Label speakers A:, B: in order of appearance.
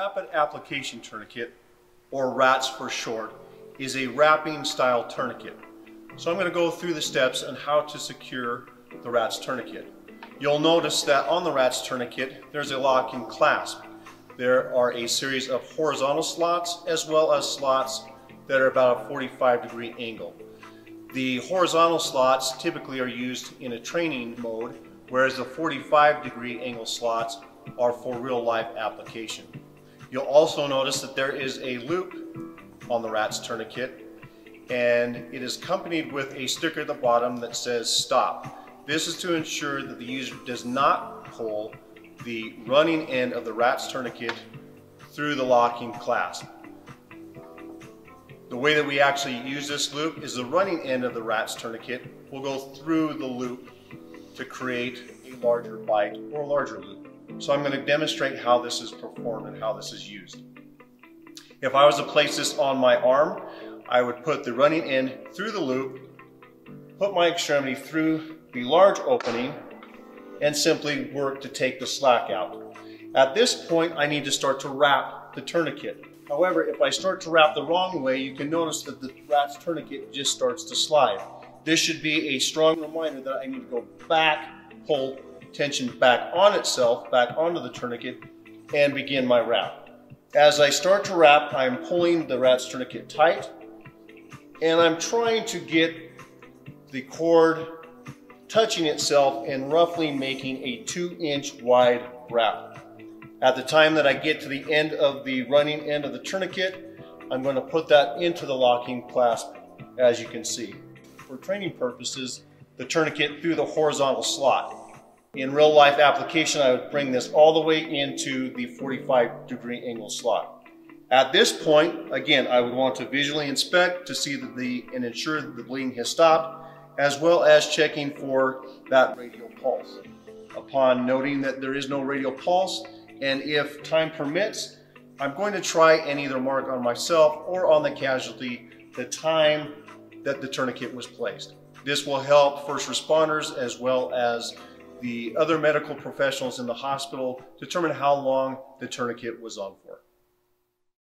A: rapid application tourniquet, or RATS for short, is a wrapping style tourniquet. So I'm going to go through the steps on how to secure the RATS tourniquet. You'll notice that on the RATS tourniquet there's a locking clasp. There are a series of horizontal slots as well as slots that are about a 45 degree angle. The horizontal slots typically are used in a training mode, whereas the 45 degree angle slots are for real life application. You'll also notice that there is a loop on the RATS tourniquet and it is accompanied with a sticker at the bottom that says stop. This is to ensure that the user does not pull the running end of the RATS tourniquet through the locking clasp. The way that we actually use this loop is the running end of the RATS tourniquet will go through the loop to create a larger bite or larger loop. So I'm going to demonstrate how this is performed and how this is used. If I was to place this on my arm, I would put the running end through the loop, put my extremity through the large opening, and simply work to take the slack out. At this point, I need to start to wrap the tourniquet. However, if I start to wrap the wrong way, you can notice that the RATS tourniquet just starts to slide. This should be a strong reminder that I need to go back, pull tension back on itself, back onto the tourniquet, and begin my wrap. As I start to wrap, I'm pulling the RATS tourniquet tight, and I'm trying to get the cord touching itself and roughly making a two inch wide wrap. At the time that I get to the end of the running end of the tourniquet, I'm going to put that into the locking clasp as you can see. For training purposes, the tourniquet through the horizontal slot. In real life application, I would bring this all the way into the 45 degree angle slot. At this point, again, I would want to visually inspect to see that the and ensure that the bleeding has stopped, as well as checking for that radial pulse. Upon noting that there is no radial pulse, and if time permits, I'm going to try and either mark on myself or on the casualty the time that the tourniquet was placed. This will help first responders as well as the other medical professionals in the hospital determine how long the tourniquet was on for.